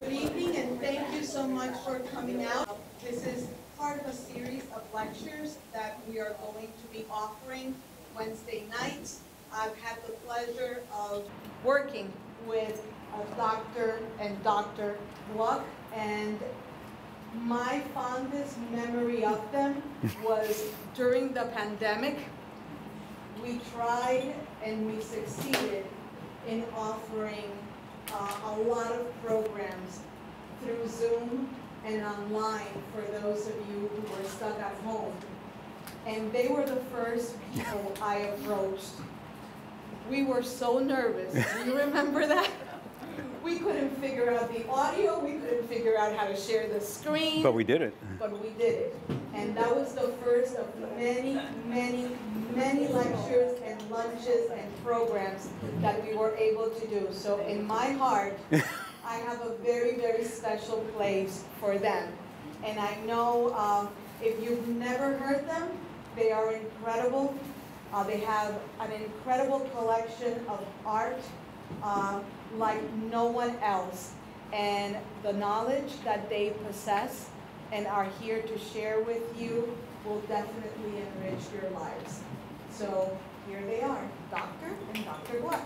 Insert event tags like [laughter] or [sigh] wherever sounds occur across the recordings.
Good evening and thank you so much for coming out. This is part of a series of lectures that we are going to be offering Wednesday nights. I've had the pleasure of working with uh, Dr. and Dr. Gluck and my fondest memory of them [laughs] was during the pandemic. We tried and we succeeded in offering uh, a lot of programs through Zoom and online for those of you who were stuck at home. And they were the first people I approached. We were so nervous. Do you remember that? [laughs] We couldn't figure out the audio, we couldn't figure out how to share the screen. But we did it. But we did it. And that was the first of many, many, many lectures and lunches and programs that we were able to do. So in my heart, [laughs] I have a very, very special place for them. And I know um, if you've never heard them, they are incredible. Uh, they have an incredible collection of art uh, like no one else. And the knowledge that they possess and are here to share with you will definitely enrich your lives. So here they are, Dr. and Dr. Gluck.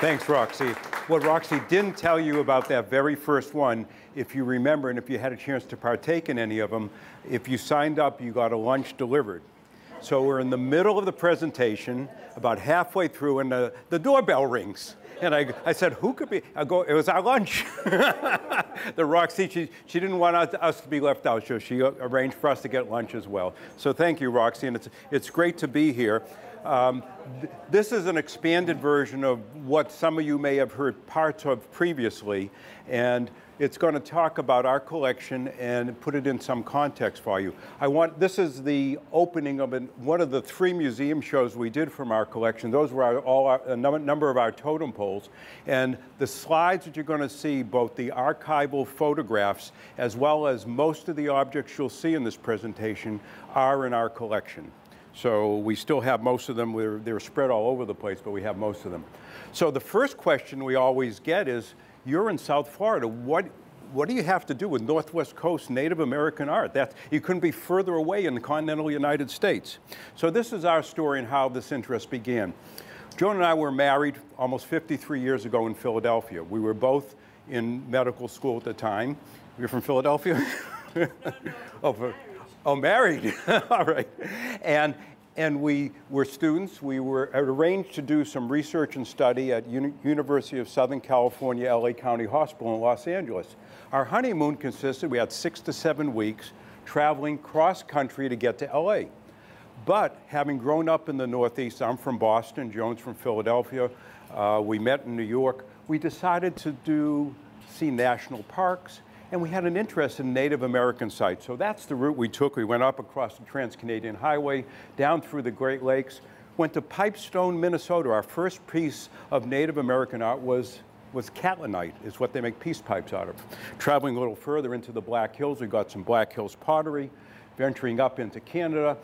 Thanks, Roxy. What Roxy didn't tell you about that very first one, if you remember, and if you had a chance to partake in any of them, if you signed up, you got a lunch delivered. So we're in the middle of the presentation, about halfway through, and the, the doorbell rings. And I, I said, who could be? I go, it was our lunch. [laughs] the Roxy, she, she didn't want us, us to be left out, so she arranged for us to get lunch as well. So thank you, Roxy, and it's, it's great to be here. Um, th this is an expanded version of what some of you may have heard parts of previously, and it's going to talk about our collection and put it in some context for you. I want this is the opening of an, one of the three museum shows we did from our collection. Those were our, all our, a number of our totem poles, and the slides that you're going to see, both the archival photographs as well as most of the objects you'll see in this presentation, are in our collection. So we still have most of them. We're, they're spread all over the place, but we have most of them. So the first question we always get is, you're in South Florida. What, what do you have to do with Northwest Coast Native American art? That, you couldn't be further away in the continental United States. So this is our story and how this interest began. Joan and I were married almost 53 years ago in Philadelphia. We were both in medical school at the time. You're from Philadelphia? [laughs] No, no, oh, for, oh, married. [laughs] All right. And, and we were students. We were arranged to do some research and study at Uni University of Southern California, LA County Hospital in Los Angeles. Our honeymoon consisted, we had six to seven weeks traveling cross country to get to LA. But having grown up in the Northeast, I'm from Boston, Joan's from Philadelphia, uh, we met in New York, we decided to do, see national parks, and we had an interest in Native American sites. So that's the route we took. We went up across the Trans-Canadian Highway, down through the Great Lakes, went to Pipestone, Minnesota. Our first piece of Native American art was was catlinite, is what they make peace pipes out of. Traveling a little further into the Black Hills, we got some Black Hills pottery. Venturing up into Canada,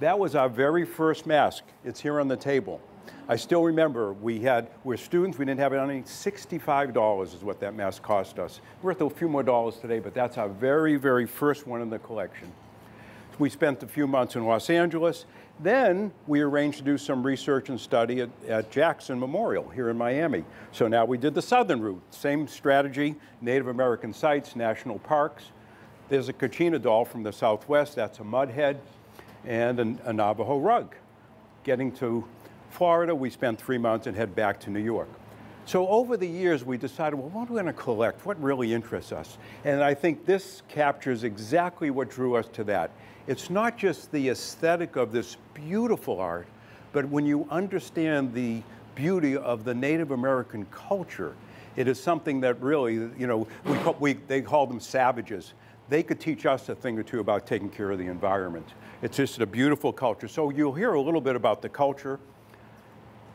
that was our very first mask. It's here on the table. I still remember we had, we are students, we didn't have any, $65 is what that mask cost us. Worth a few more dollars today, but that's our very, very first one in the collection. We spent a few months in Los Angeles. Then we arranged to do some research and study at, at, Jackson Memorial here in Miami. So now we did the southern route, same strategy, Native American sites, national parks. There's a Kachina doll from the southwest, that's a mudhead, and an, a Navajo rug. Getting to Florida, we spent three months and head back to New York. So over the years, we decided, well, what are we going to collect? What really interests us? And I think this captures exactly what drew us to that. It's not just the aesthetic of this beautiful art, but when you understand the beauty of the Native American culture, it is something that really, you know, we, we, they call them savages. They could teach us a thing or two about taking care of the environment. It's just a beautiful culture. So you'll hear a little bit about the culture,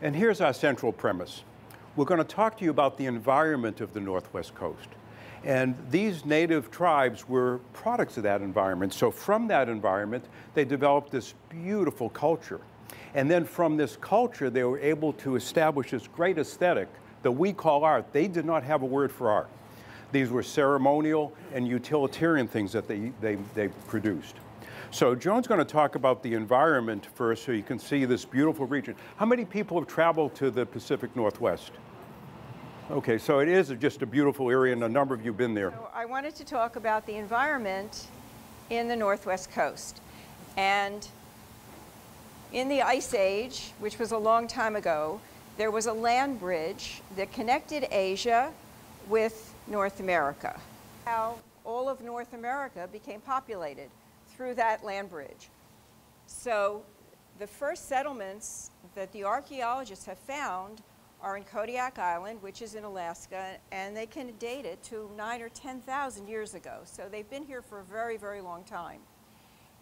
and here's our central premise. We're going to talk to you about the environment of the Northwest Coast. And these native tribes were products of that environment. So from that environment, they developed this beautiful culture. And then from this culture, they were able to establish this great aesthetic that we call art, they did not have a word for art. These were ceremonial and utilitarian things that they, they, they produced. So Joan's going to talk about the environment first so you can see this beautiful region. How many people have traveled to the Pacific Northwest? Okay, so it is just a beautiful area and a number of you have been there. So I wanted to talk about the environment in the Northwest Coast. And in the Ice Age, which was a long time ago, there was a land bridge that connected Asia with North America. How all of North America became populated through that land bridge. So the first settlements that the archaeologists have found are in Kodiak Island, which is in Alaska, and they can date it to nine or 10,000 years ago. So they've been here for a very, very long time.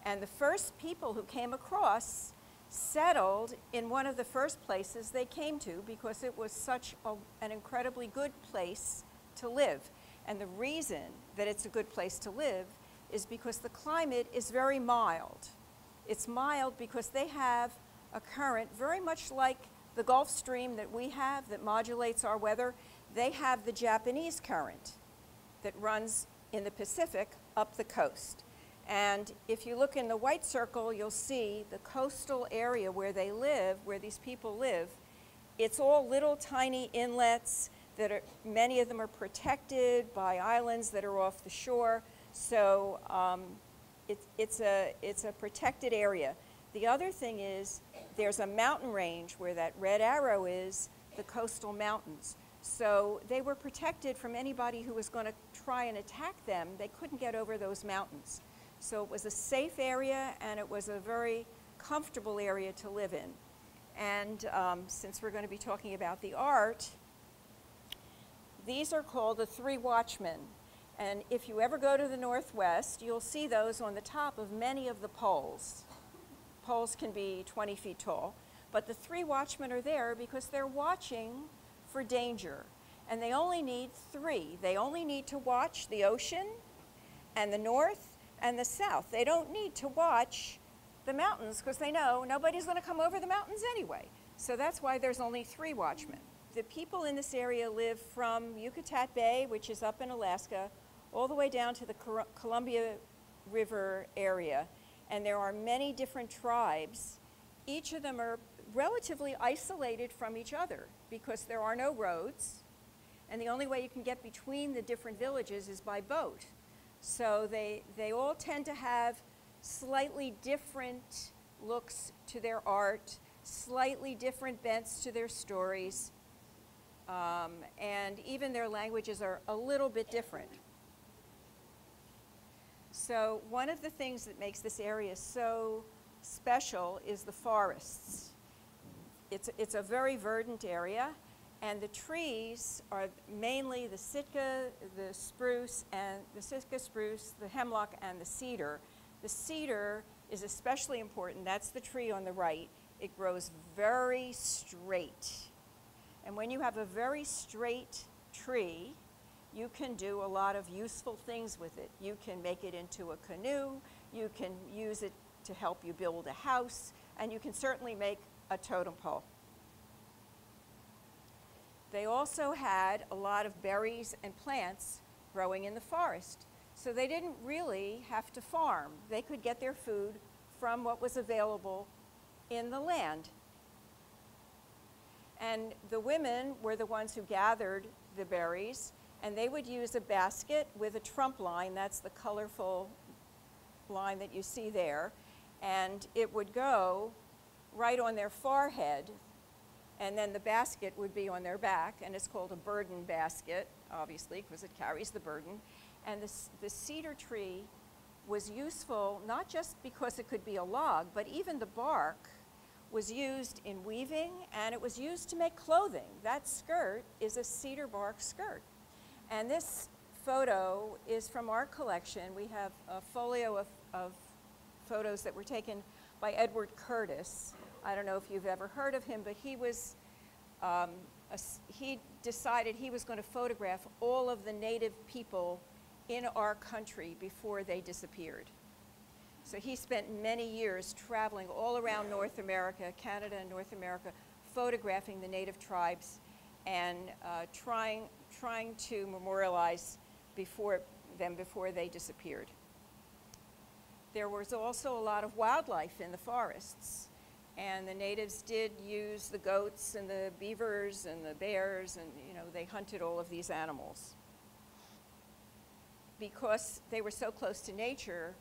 And the first people who came across settled in one of the first places they came to because it was such a, an incredibly good place to live. And the reason that it's a good place to live is because the climate is very mild. It's mild because they have a current very much like the Gulf Stream that we have that modulates our weather. They have the Japanese current that runs in the Pacific up the coast. And if you look in the white circle, you'll see the coastal area where they live, where these people live. It's all little tiny inlets that are, many of them are protected by islands that are off the shore. So um, it, it's, a, it's a protected area. The other thing is there's a mountain range where that red arrow is, the coastal mountains. So they were protected from anybody who was going to try and attack them. They couldn't get over those mountains. So it was a safe area and it was a very comfortable area to live in. And um, since we're going to be talking about the art, these are called the Three Watchmen. And if you ever go to the Northwest, you'll see those on the top of many of the poles. Poles can be 20 feet tall. But the three watchmen are there because they're watching for danger. And they only need three. They only need to watch the ocean and the north and the south. They don't need to watch the mountains because they know nobody's going to come over the mountains anyway. So that's why there's only three watchmen. The people in this area live from Yakutat Bay, which is up in Alaska, all the way down to the Columbia River area. And there are many different tribes. Each of them are relatively isolated from each other because there are no roads. And the only way you can get between the different villages is by boat. So they, they all tend to have slightly different looks to their art, slightly different bents to their stories, um, and even their languages are a little bit different. So one of the things that makes this area so special is the forests. It's, it's a very verdant area, and the trees are mainly the Sitka, the spruce, and the Sitka spruce, the hemlock, and the cedar. The cedar is especially important. That's the tree on the right. It grows very straight. And when you have a very straight tree, you can do a lot of useful things with it. You can make it into a canoe, you can use it to help you build a house, and you can certainly make a totem pole. They also had a lot of berries and plants growing in the forest. So they didn't really have to farm. They could get their food from what was available in the land. And the women were the ones who gathered the berries and they would use a basket with a tumpline, that's the colorful line that you see there, and it would go right on their forehead, and then the basket would be on their back, and it's called a burden basket, obviously, because it carries the burden. And this, the cedar tree was useful not just because it could be a log, but even the bark was used in weaving, and it was used to make clothing. That skirt is a cedar bark skirt. And this photo is from our collection. We have a folio of, of photos that were taken by Edward Curtis. I don't know if you've ever heard of him, but he was, um, a, he decided he was going to photograph all of the native people in our country before they disappeared. So he spent many years traveling all around North America, Canada and North America, photographing the native tribes and uh, trying, trying to memorialize before, them before they disappeared. There was also a lot of wildlife in the forests, and the natives did use the goats and the beavers and the bears, and you know, they hunted all of these animals. Because they were so close to nature,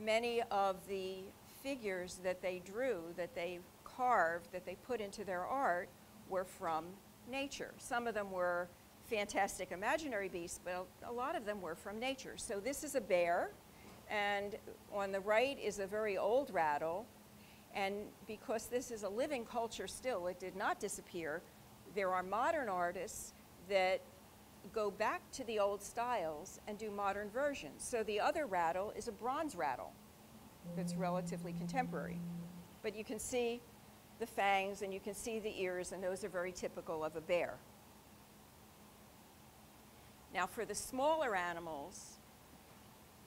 many of the figures that they drew, that they carved, that they put into their art, were from nature. Some of them were fantastic imaginary beasts, but a lot of them were from nature. So this is a bear, and on the right is a very old rattle. And because this is a living culture still, it did not disappear. There are modern artists that go back to the old styles and do modern versions. So the other rattle is a bronze rattle that's relatively contemporary. But you can see the fangs and you can see the ears, and those are very typical of a bear. Now, for the smaller animals,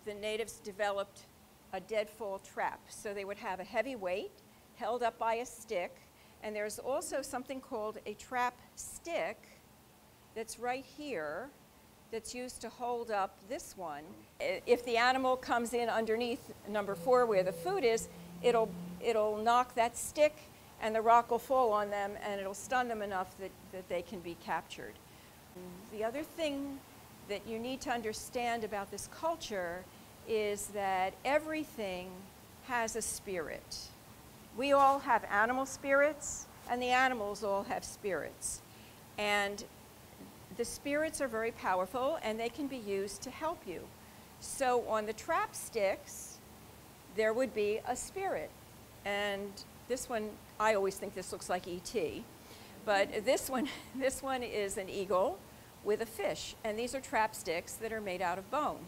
the natives developed a deadfall trap. So they would have a heavy weight held up by a stick, and there's also something called a trap stick that's right here that's used to hold up this one. If the animal comes in underneath number four where the food is, it'll, it'll knock that stick and the rock will fall on them and it'll stun them enough that, that they can be captured. The other thing that you need to understand about this culture is that everything has a spirit. We all have animal spirits, and the animals all have spirits. And the spirits are very powerful, and they can be used to help you. So on the trap sticks, there would be a spirit. And this one, I always think this looks like E.T., but this one, [laughs] this one is an eagle with a fish, and these are trap sticks that are made out of bone.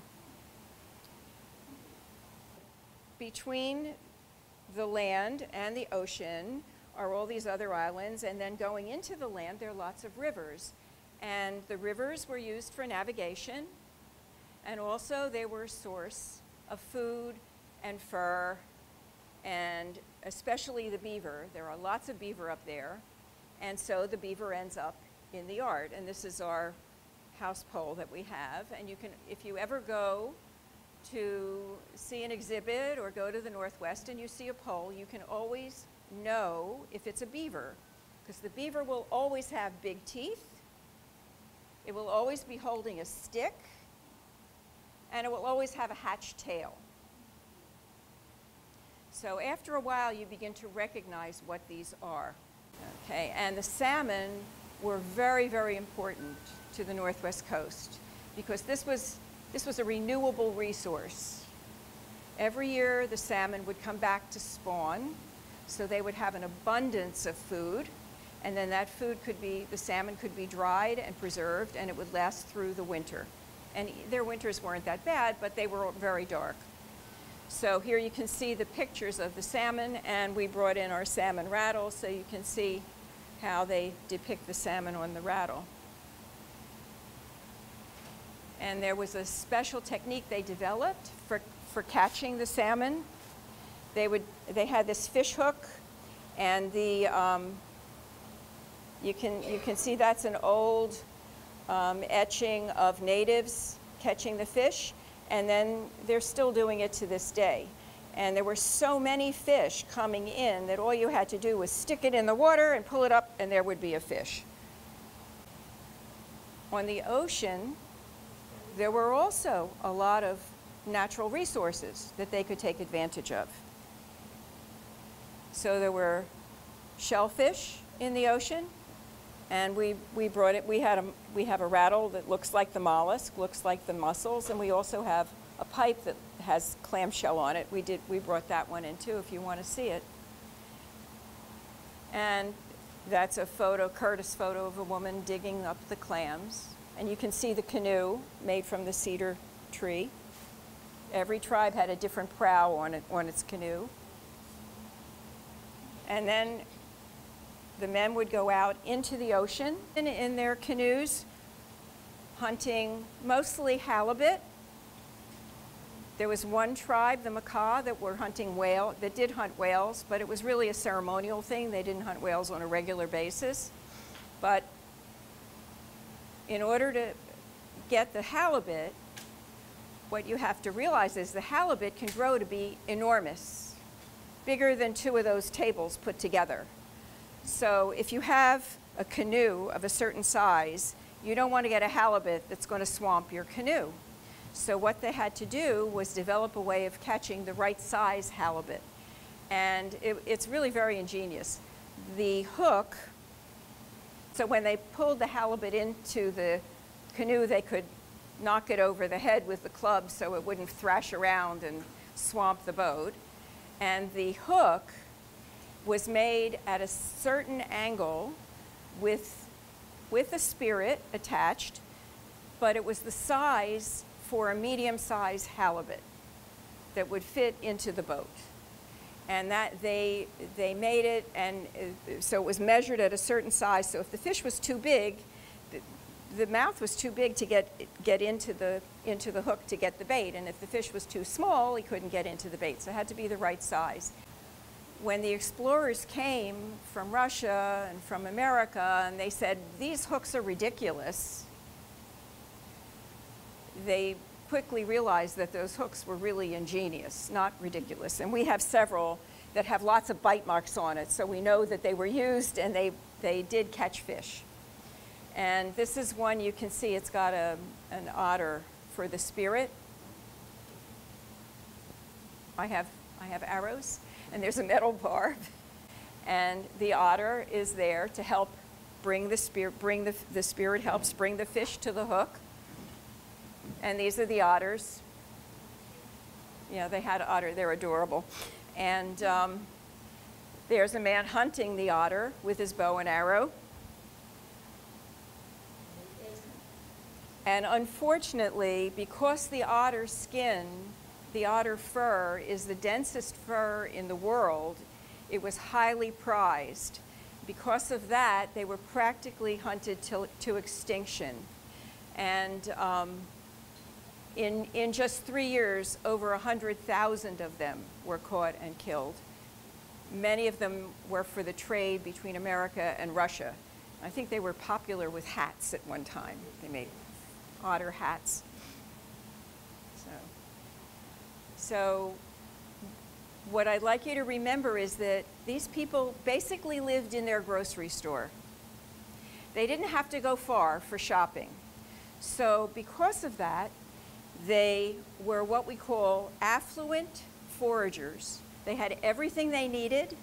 Between the land and the ocean are all these other islands, and then going into the land, there are lots of rivers. And the rivers were used for navigation, and also they were a source of food and fur, and especially the beaver. There are lots of beaver up there, and so the beaver ends up in the yard. And this is our house pole that we have. And you can, if you ever go to see an exhibit or go to the Northwest and you see a pole, you can always know if it's a beaver, because the beaver will always have big teeth, it will always be holding a stick, and it will always have a hatched tail. So after a while, you begin to recognize what these are. Okay, and the salmon were very, very important to the Northwest Coast because this was, this was a renewable resource. Every year the salmon would come back to spawn, so they would have an abundance of food, and then that food could be, the salmon could be dried and preserved, and it would last through the winter. And their winters weren't that bad, but they were very dark. So here you can see the pictures of the salmon, and we brought in our salmon rattle so you can see how they depict the salmon on the rattle. And there was a special technique they developed for, for catching the salmon. They, would, they had this fish hook, and the, um, you, can, you can see that's an old um, etching of natives catching the fish, and then they're still doing it to this day. And there were so many fish coming in that all you had to do was stick it in the water and pull it up, and there would be a fish. On the ocean, there were also a lot of natural resources that they could take advantage of. So there were shellfish in the ocean, and we, we brought it, we, had a, we have a rattle that looks like the mollusk, looks like the mussels, and we also have a pipe that has clamshell on it. We, did, we brought that one in too if you want to see it. And that's a photo, Curtis photo of a woman digging up the clams. And you can see the canoe made from the cedar tree. Every tribe had a different prow on, it, on its canoe. And then the men would go out into the ocean in, in their canoes, hunting mostly halibut. There was one tribe, the Makah, that were hunting whale, that did hunt whales, but it was really a ceremonial thing. They didn't hunt whales on a regular basis. But in order to get the halibut, what you have to realize is the halibut can grow to be enormous, bigger than two of those tables put together. So if you have a canoe of a certain size, you don't want to get a halibut that's going to swamp your canoe. So what they had to do was develop a way of catching the right size halibut. And it, it's really very ingenious. The hook, so when they pulled the halibut into the canoe, they could knock it over the head with the club so it wouldn't thrash around and swamp the boat. And the hook was made at a certain angle with, with a spirit attached, but it was the size for a medium-sized halibut that would fit into the boat. And that they, they made it, and uh, so it was measured at a certain size. So if the fish was too big, the, the mouth was too big to get, get into, the, into the hook to get the bait. And if the fish was too small, he couldn't get into the bait. So it had to be the right size when the explorers came from Russia and from America and they said, these hooks are ridiculous, they quickly realized that those hooks were really ingenious, not ridiculous. And we have several that have lots of bite marks on it, so we know that they were used and they, they did catch fish. And this is one you can see, it's got a, an otter for the spirit. I have, I have arrows and there's a metal barb. And the otter is there to help bring the spirit, bring the, the spirit helps bring the fish to the hook. And these are the otters. Know, they had otter, they're adorable. And um, there's a man hunting the otter with his bow and arrow. And unfortunately, because the otter skin the otter fur is the densest fur in the world. It was highly prized. Because of that, they were practically hunted to, to extinction. And um, in, in just three years, over 100,000 of them were caught and killed. Many of them were for the trade between America and Russia. I think they were popular with hats at one time. They made otter hats. So what I'd like you to remember is that these people basically lived in their grocery store. They didn't have to go far for shopping. So because of that, they were what we call affluent foragers. They had everything they needed.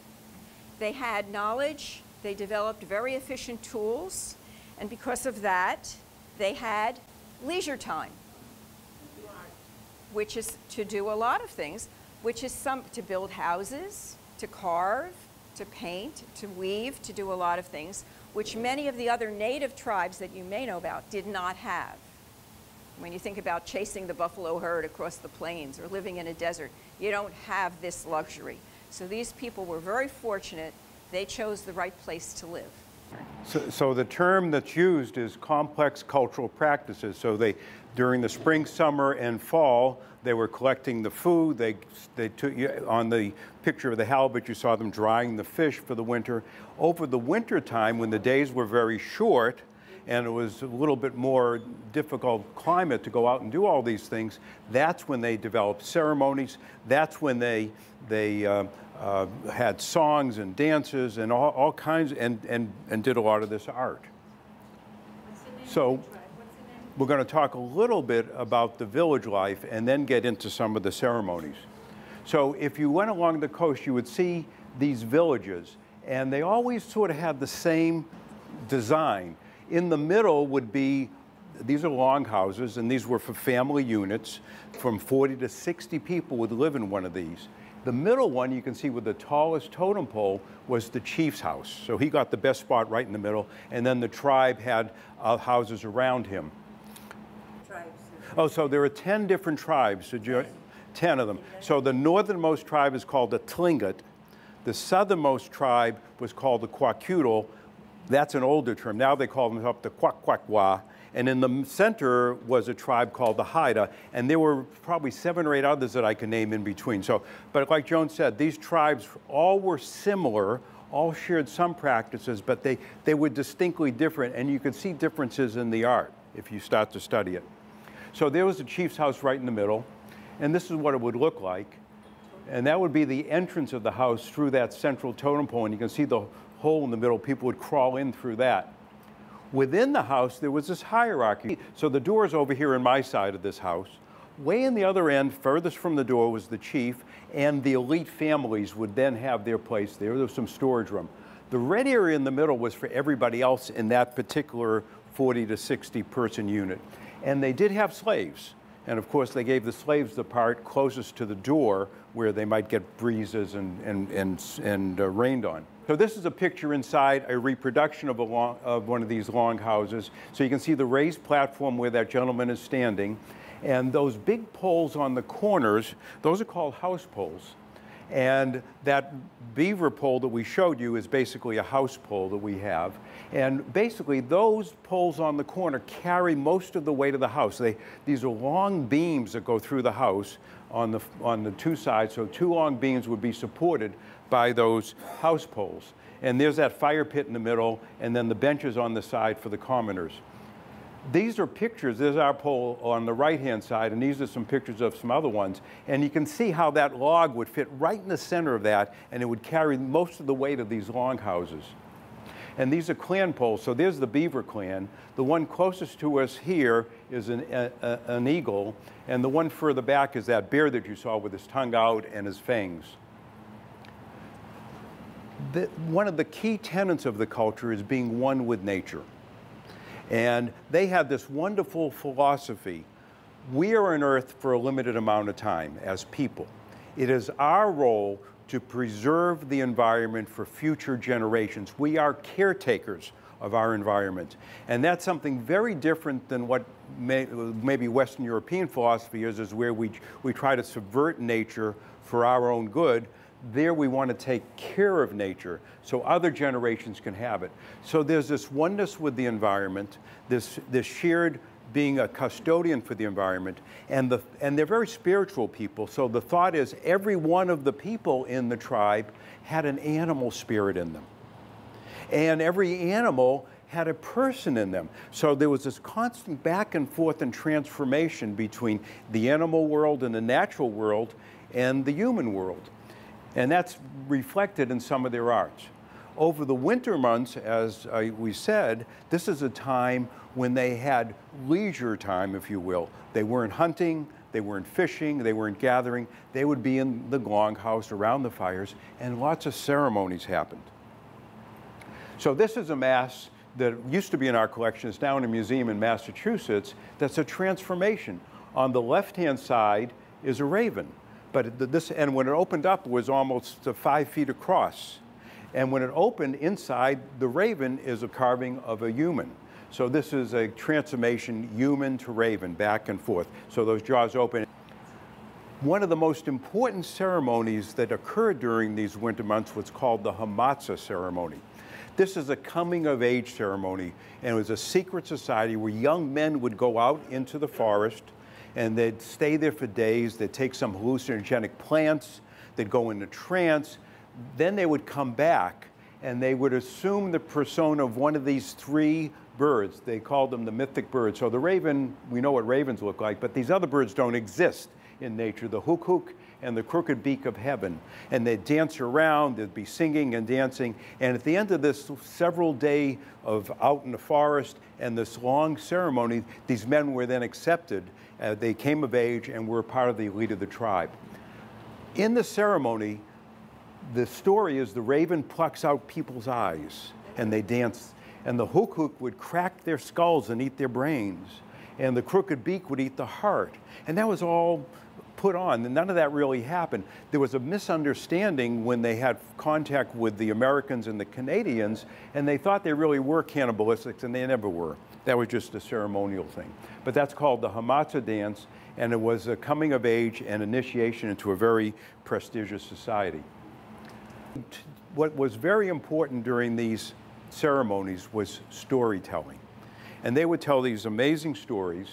They had knowledge. They developed very efficient tools. And because of that, they had leisure time which is to do a lot of things, which is some to build houses, to carve, to paint, to weave, to do a lot of things, which many of the other native tribes that you may know about did not have. When you think about chasing the buffalo herd across the plains or living in a desert, you don't have this luxury. So these people were very fortunate. They chose the right place to live. So, so, the term that's used is complex cultural practices. So they, during the spring, summer, and fall, they were collecting the food. They, they took on the picture of the halibut, you saw them drying the fish for the winter. Over the winter time, when the days were very short, and it was a little bit more difficult climate to go out and do all these things, that's when they developed ceremonies. That's when they, they uh, uh, had songs and dances and all, all kinds, and, and, and did a lot of this art. So we're going to talk a little bit about the village life and then get into some of the ceremonies. So if you went along the coast, you would see these villages, and they always sort of had the same design. In the middle would be, these are longhouses, and these were for family units. From 40 to 60 people would live in one of these. The middle one you can see with the tallest totem pole was the chief's house. So he got the best spot right in the middle, and then the tribe had uh, houses around him. Tribes. Oh, so there are 10 different tribes, so you, 10 of them. So the northernmost tribe is called the Tlingit. The southernmost tribe was called the Kwakiutl. That's an older term. Now they call themselves the Kwakwakwa. And in the center was a tribe called the Haida, and there were probably seven or eight others that I can name in between. So, but like Joan said, these tribes all were similar, all shared some practices, but they, they were distinctly different, and you could see differences in the art if you start to study it. So there was the chief's house right in the middle, and this is what it would look like. And that would be the entrance of the house through that central totem pole, and you can see the hole in the middle. People would crawl in through that. Within the house, there was this hierarchy. So the door's over here in my side of this house. Way in the other end, furthest from the door, was the chief, and the elite families would then have their place there. There was some storage room. The red area in the middle was for everybody else in that particular 40 to 60 person unit. And they did have slaves. And of course, they gave the slaves the part closest to the door where they might get breezes and, and, and, and uh, rained on. So this is a picture inside a reproduction of, a long, of one of these longhouses. So you can see the raised platform where that gentleman is standing. And those big poles on the corners, those are called house poles. And that beaver pole that we showed you is basically a house pole that we have. And basically, those poles on the corner carry most of the weight of the house. They, these are long beams that go through the house on the, on the two sides. So, two long beams would be supported by those house poles. And there's that fire pit in the middle, and then the benches on the side for the commoners. These are pictures. There's our pole on the right-hand side, and these are some pictures of some other ones. And you can see how that log would fit right in the center of that, and it would carry most of the weight of these long houses. And these are clan poles. So there's the beaver clan. The one closest to us here is an, a, a, an eagle, and the one further back is that bear that you saw with his tongue out and his fangs. The, one of the key tenets of the culture is being one with nature. And they have this wonderful philosophy. We are on earth for a limited amount of time as people. It is our role to preserve the environment for future generations. We are caretakers of our environment. And that's something very different than what may, maybe Western European philosophy is, is where we, we try to subvert nature for our own good. There we want to take care of nature so other generations can have it. So there's this oneness with the environment, this, this shared being a custodian for the environment, and, the, and they're very spiritual people. So the thought is every one of the people in the tribe had an animal spirit in them. And every animal had a person in them. So there was this constant back and forth and transformation between the animal world and the natural world and the human world. And that's reflected in some of their arts. Over the winter months, as uh, we said, this is a time when they had leisure time, if you will. They weren't hunting, they weren't fishing, they weren't gathering. They would be in the longhouse around the fires, and lots of ceremonies happened. So this is a mass that used to be in our collection. It's now in a museum in Massachusetts. That's a transformation. On the left-hand side is a raven. But this, and when it opened up, was almost five feet across. And when it opened inside, the raven is a carving of a human. So this is a transformation, human to raven, back and forth. So those jaws open. One of the most important ceremonies that occurred during these winter months was called the Hamatsa ceremony. This is a coming of age ceremony, and it was a secret society where young men would go out into the forest and they'd stay there for days. They'd take some hallucinogenic plants, they'd go into trance, then they would come back and they would assume the persona of one of these three birds. They called them the mythic birds. So the raven, we know what ravens look like, but these other birds don't exist in nature. The hook hook and the crooked beak of heaven. And they'd dance around, they'd be singing and dancing. And at the end of this several day of out in the forest and this long ceremony, these men were then accepted. Uh, they came of age and were part of the elite of the tribe. In the ceremony, the story is the raven plucks out people's eyes and they dance. And the hook would crack their skulls and eat their brains. And the crooked beak would eat the heart. And that was all put on. None of that really happened. There was a misunderstanding when they had contact with the Americans and the Canadians, and they thought they really were cannibalistic, and they never were. That was just a ceremonial thing. But that's called the Hamatsa dance, and it was a coming of age and initiation into a very prestigious society. What was very important during these ceremonies was storytelling. And they would tell these amazing stories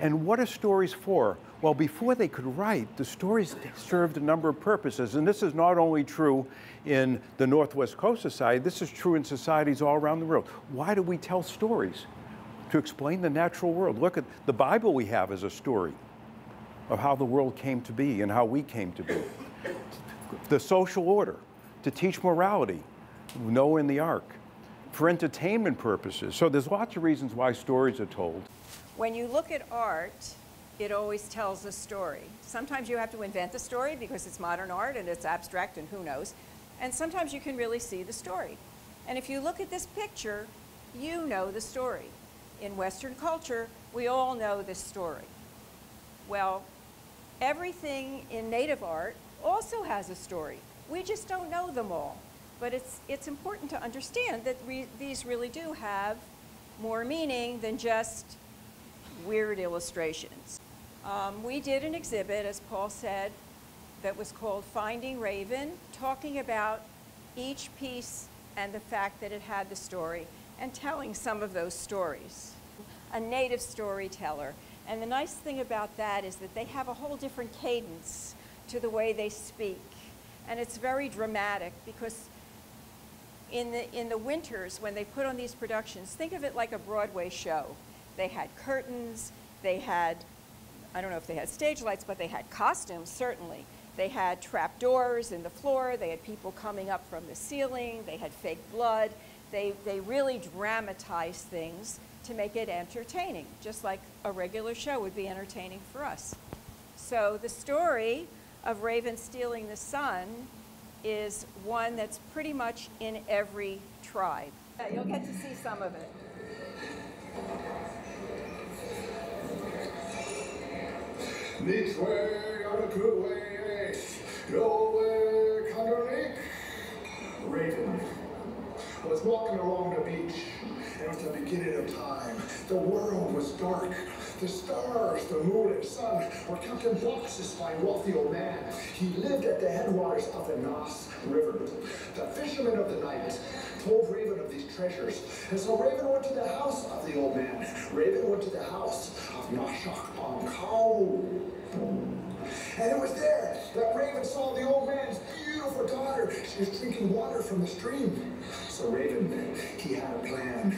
And what are stories for? Well, before they could write, the stories served a number of purposes. And this is not only true in the Northwest Coast Society, this is true in societies all around the world. Why do we tell stories? To explain the natural world. Look at the Bible we have as a story of how the world came to be and how we came to be. The social order, to teach morality, Noah in the ark, for entertainment purposes. So there's lots of reasons why stories are told. When you look at art, it always tells a story. Sometimes you have to invent the story because it's modern art and it's abstract and who knows. And sometimes you can really see the story. And if you look at this picture, you know the story. In Western culture, we all know this story. Well, everything in native art also has a story. We just don't know them all. But it's, it's important to understand that re these really do have more meaning than just weird illustrations. Um, we did an exhibit, as Paul said, that was called Finding Raven, talking about each piece and the fact that it had the story and telling some of those stories. A native storyteller. And the nice thing about that is that they have a whole different cadence to the way they speak. And it's very dramatic because in the, in the winters when they put on these productions, think of it like a Broadway show. They had curtains, they had, I don't know if they had stage lights, but they had costumes, certainly. They had trap doors in the floor, they had people coming up from the ceiling, they had fake blood. They, they really dramatized things to make it entertaining, just like a regular show would be entertaining for us. So the story of Raven stealing the sun is one that's pretty much in every tribe. You'll get to see some of it. Raven was walking along the beach. It was the beginning of time. The world was dark. The stars, the moon, and sun were kept in boxes by a wealthy old man. He lived at the headwaters of the Nass River. The fishermen of the night told Raven of these treasures. And so Raven went to the house of the old man. Raven went to the house Kau. And it was there that Raven saw the old man's beautiful daughter. She was drinking water from the stream. So Raven, he had a plan.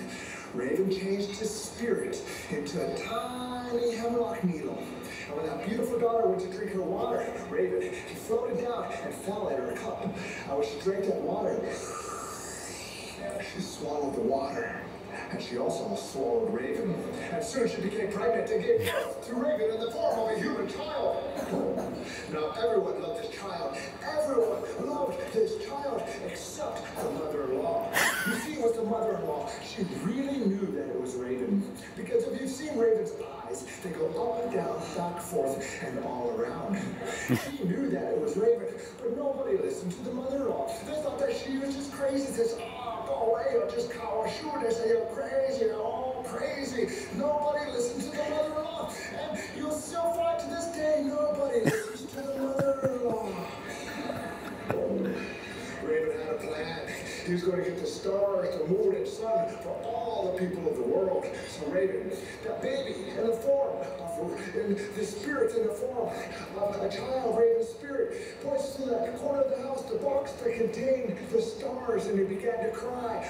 Raven changed his spirit into a tiny hemlock needle. And when that beautiful daughter went to drink her water, Raven, he floated down and fell in her cup. And when she drank that water, she swallowed the water. And she also swallowed Raven. And soon she became pregnant and gave birth to Raven in the form of a human child. Now everyone loved this child. Everyone loved this child except the mother-in-law. You see, it was the mother-in-law. She really knew that it was Raven. Because if you've seen Raven's eyes, they go up and down, back, forth, and all around. She knew that it was Raven, but nobody listened to the mother-in-law. They thought that she was just crazy. Says, oh, ah, go away, you're just cow shoot. They say, you're crazy, you're all crazy. Nobody listened to the mother-in-law. And you'll still find to this day, nobody listens to the mother-in-law. Raven had a plan. He was going to get the stars, the moon, and sun for all the people of the world. So Raven, that baby in the form of, in the spirit in the form of a child, Raven's spirit, points to the corner of the house, the box that contained the stars, and he began to cry.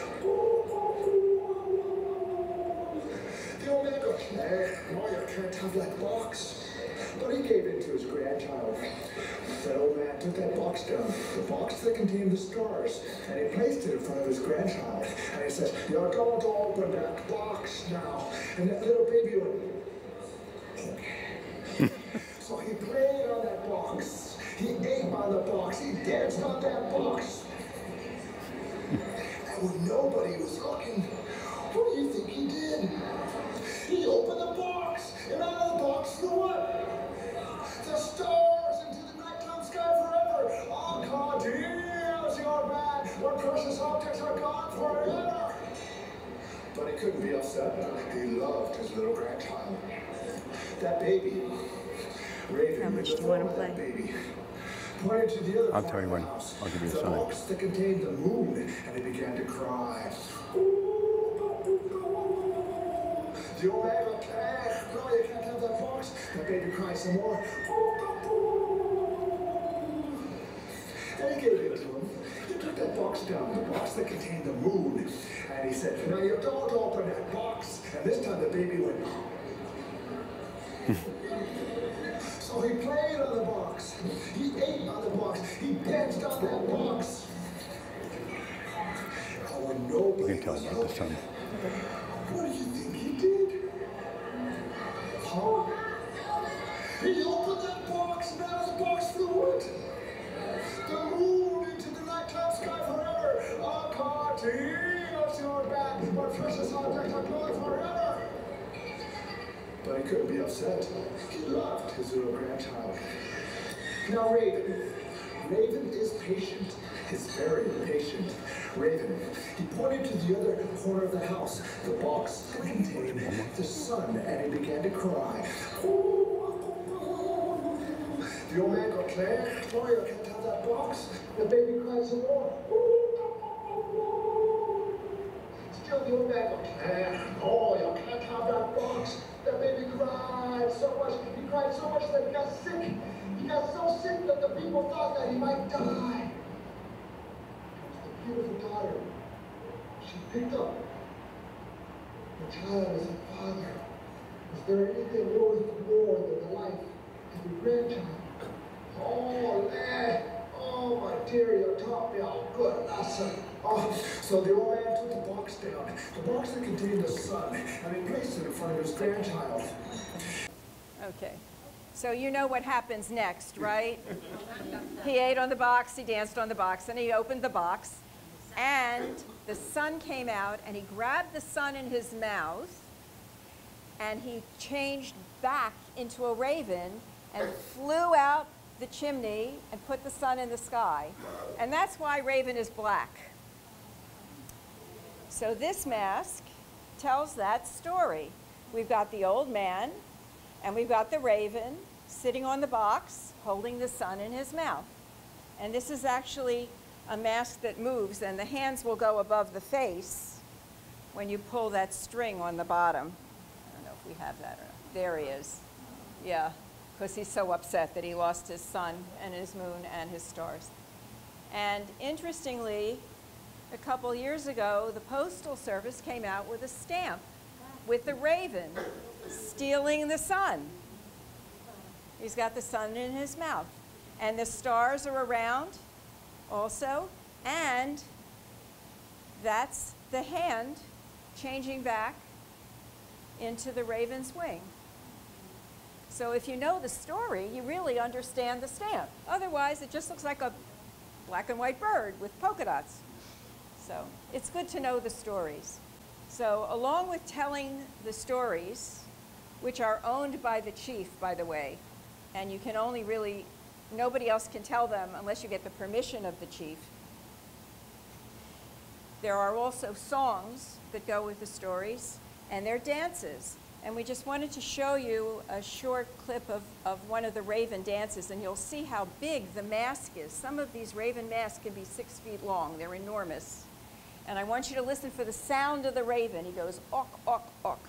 The old man goes, nah, you can't have that box. But he gave in to his grandchild. That old man took that box down, the box that contained the stars, and he placed it in front of his grandchild. And he says, You're going to open that box now. And that little baby went, Okay. so he played on that box. He the box. He danced on that box. And when nobody was looking, what do you think he did? He opened the box, and out of the box, the what? The stars into the nighttime sky forever. Oh, God, here's your man. What precious objects are gone forever. But he couldn't be upset. He loved his little grandchild. That baby, Raven, How much do you of that play? baby, pointed to the other I'll tell you when. I'll give you a sign. box that contained the moon, and began to cry. The old man looked, can't that box. The baby cries some more. And he gave it to him. He took that box down, the box that contained the moon. And he said, now you don't open that box. And this time the baby went, so he played on the box. Tell about the sun. what do you think he did? Huh? He opened that box and out of the box flew what? The moon into the nighttime sky forever. A cartoon of silverback, but precious object of glory forever. But he couldn't be upset. He loved his little grandchild. Now, Raven. Raven is patient. He's very patient. Raven. He pointed to the other corner of the house. The box contained the sun, and he began to cry. The old man got Claire, you can't have that box. The baby cried some more. Still the old man got Claire, oh, you can't have that box. The baby cried so much, he cried so much that he got sick. He got so sick that the people thought that he might die. The beautiful daughter, she picked up the child and said, Father, is there anything worth more than the life of your grandchild? Oh, lad, oh, my dear, you taught me a good lesson. Oh, so the old man took the box down, the box that contained the sun, and he placed it in front of his grandchild. Okay. So you know what happens next, right? he ate on the box, he danced on the box, and he opened the box, and the sun came out, and he grabbed the sun in his mouth, and he changed back into a raven and flew out the chimney and put the sun in the sky. And that's why Raven is black. So this mask tells that story. We've got the old man, and we've got the raven sitting on the box holding the sun in his mouth. And this is actually a mask that moves, and the hands will go above the face when you pull that string on the bottom. I don't know if we have that or not. There he is. Yeah, because he's so upset that he lost his sun and his moon and his stars. And interestingly, a couple years ago, the Postal Service came out with a stamp with the raven stealing the sun. He's got the sun in his mouth. And the stars are around also. And that's the hand changing back into the raven's wing. So if you know the story, you really understand the stamp. Otherwise, it just looks like a black and white bird with polka dots. So it's good to know the stories. So along with telling the stories, which are owned by the chief, by the way, and you can only really, nobody else can tell them unless you get the permission of the chief. There are also songs that go with the stories, and they're dances. And we just wanted to show you a short clip of, of one of the raven dances, and you'll see how big the mask is. Some of these raven masks can be six feet long. They're enormous. And I want you to listen for the sound of the raven. He goes, awk, awk, awk.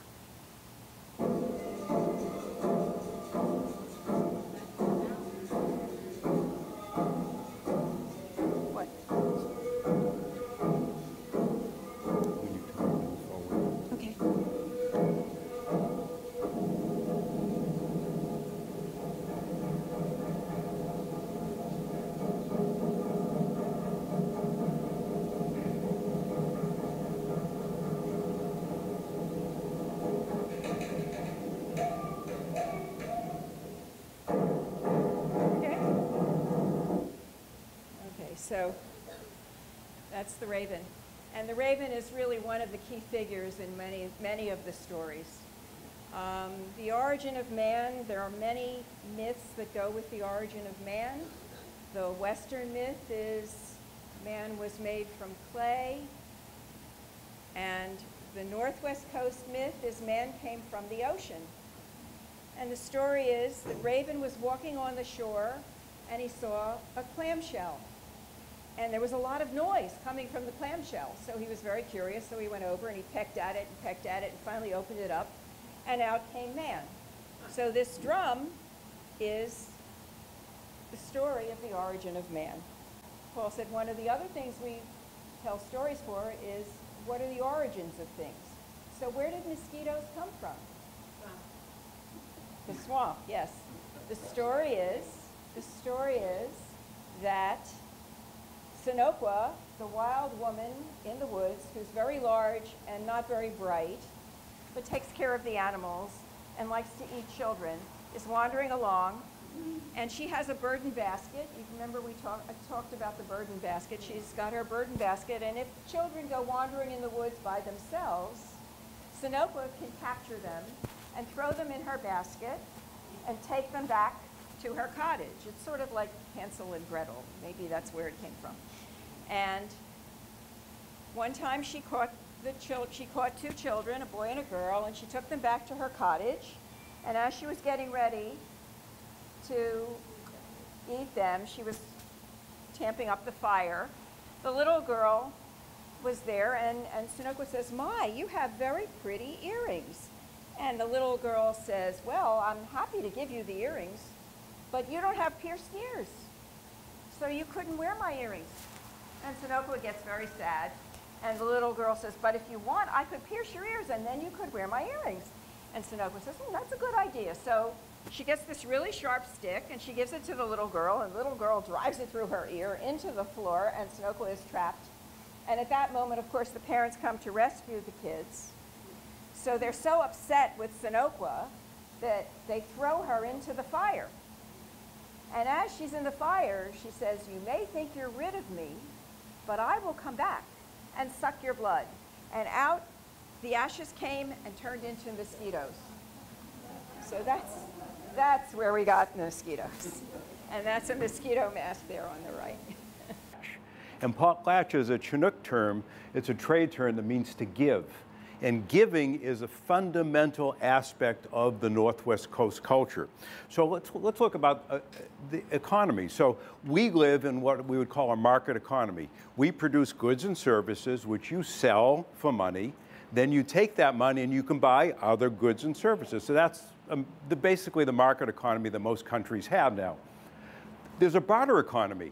So that's the raven. And the raven is really one of the key figures in many, many of the stories. Um, the origin of man, there are many myths that go with the origin of man. The Western myth is man was made from clay. And the Northwest Coast myth is man came from the ocean. And the story is that Raven was walking on the shore and he saw a clamshell. And there was a lot of noise coming from the clamshell. So he was very curious, so he went over and he pecked at it and pecked at it and finally opened it up, and out came man. So this drum is the story of the origin of man. Paul said one of the other things we tell stories for is what are the origins of things. So where did mosquitoes come from? The swamp, yes. The story is, the story is that Sinoqua, the wild woman in the woods, who's very large and not very bright, but takes care of the animals and likes to eat children, is wandering along, and she has a burden basket. You remember we talk, talked about the burden basket. She's got her burden basket, and if children go wandering in the woods by themselves, Sinoqua can capture them and throw them in her basket and take them back to her cottage. It's sort of like Hansel and Gretel. Maybe that's where it came from. And one time she caught the chil- she caught two children, a boy and a girl, and she took them back to her cottage. And as she was getting ready to eat them, she was tamping up the fire. The little girl was there, and, and Sinoqua says, My, you have very pretty earrings. And the little girl says, Well, I'm happy to give you the earrings, but you don't have pierced ears. So you couldn't wear my earrings. And Sinoqua gets very sad. And the little girl says, But if you want, I could pierce your ears and then you could wear my earrings. And Sinoqua says, "Hmm, That's a good idea. So she gets this really sharp stick and she gives it to the little girl. And the little girl drives it through her ear into the floor, and Sinoqua is trapped. And at that moment, of course, the parents come to rescue the kids. So they're so upset with Sinoqua that they throw her into the fire. And as she's in the fire, she says, You may think you're rid of me, but I will come back and suck your blood. And out the ashes came and turned into mosquitoes. So that's, that's where we got mosquitoes. And that's a mosquito mask there on the right. And potlatch is a Chinook term. It's a trade term that means to give. And giving is a fundamental aspect of the Northwest Coast culture. So let's, let's look about uh, the economy. So we live in what we would call a market economy. We produce goods and services which you sell for money. Then you take that money and you can buy other goods and services. So that's um, the, basically the market economy that most countries have now. There's a barter economy